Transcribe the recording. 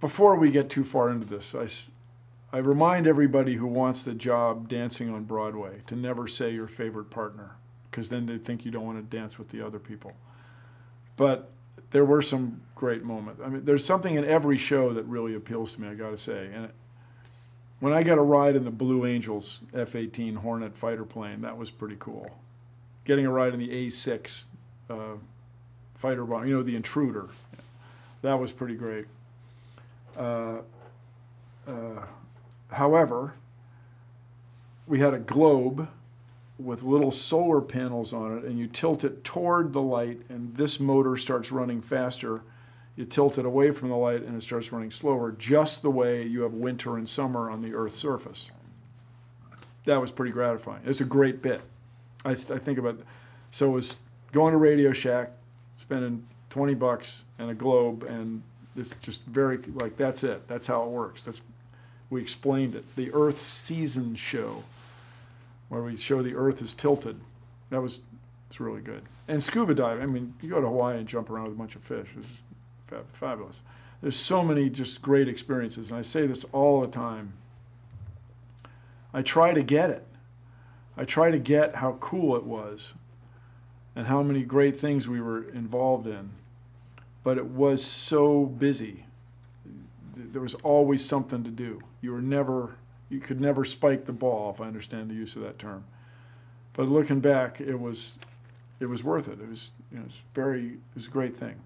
before we get too far into this, I remind everybody who wants the job dancing on Broadway to never say your favorite partner, because then they think you don't want to dance with the other people. But there were some great moments. I mean, there's something in every show that really appeals to me, I got to say. And it, when I got a ride in the Blue Angels F-18 Hornet fighter plane, that was pretty cool. Getting a ride in the A-6 uh, fighter bomber, you know, the Intruder, that was pretty great. Uh, uh, however, we had a globe with little solar panels on it, and you tilt it toward the light, and this motor starts running faster. You tilt it away from the light, and it starts running slower, just the way you have winter and summer on the Earth's surface. That was pretty gratifying. It's a great bit. I think about, so it was going to Radio Shack, spending 20 bucks and a globe, and it's just very, like, that's it. That's how it works. That's, we explained it. The Earth Season Show where we show the Earth is tilted. That was it's really good. And scuba diving. I mean, you go to Hawaii and jump around with a bunch of fish. It's just fa- fabulous. There's so many just great experiences, and I say this all the time. I try to get it. I try to get how cool it was, and how many great things we were involved in. But it was so busy. There was always something to do. You were never you could never spike the ball, if I understand the use of that term. But looking back, it was, it was worth it. It was, you know, it's very, it was a great thing.